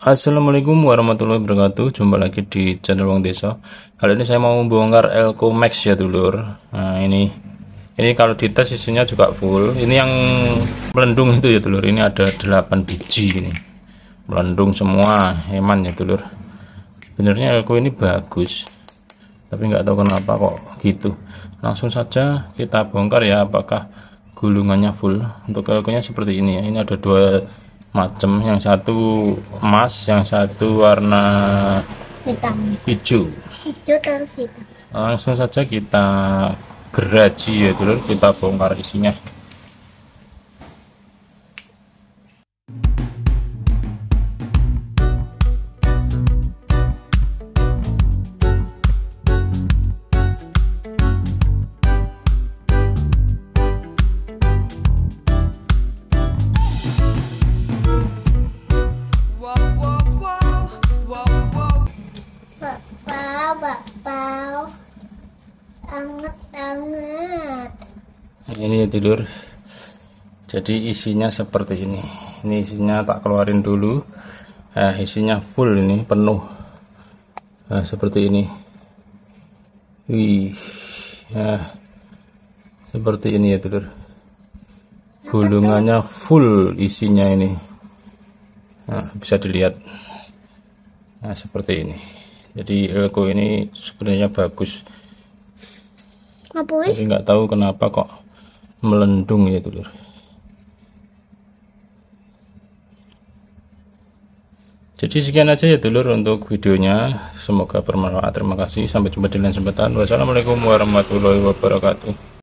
Assalamualaikum warahmatullahi wabarakatuh. Jumpa lagi di channel Wong Desa. Kali ini saya mau membongkar Elko Max ya dulur. Nah ini Ini kalau dites isinya juga full. Ini yang melendung itu ya dulur. Ini ada 8 biji ini. Melendung semua Eman ya dulur. Sebenarnya Elko ini bagus Tapi nggak tahu kenapa kok gitu. Langsung saja kita bongkar ya Apakah gulungannya full. Untuk Elko nya seperti ini ya. Ini ada dua macam yang satu emas yang satu warna hitam. hijau. Hijau terus hitam. Langsung saja kita geraji ya dulu kita bongkar isinya ini ya dulur jadi isinya seperti ini. Ini isinya tak keluarin dulu. Nah, isinya full ini penuh. Nah, seperti ini. Wih nah, seperti ini ya dulur gulungannya full isinya ini nah, bisa dilihat nah seperti ini. Jadi elko ini sebenarnya bagus. Ngapain tapi nggak tahu kenapa kok melendung ya dulur jadi sekian aja ya dulur untuk videonya. Semoga bermanfaat. Terima kasih. Sampai jumpa di lain kesempatan. Wassalamualaikum warahmatullahi wabarakatuh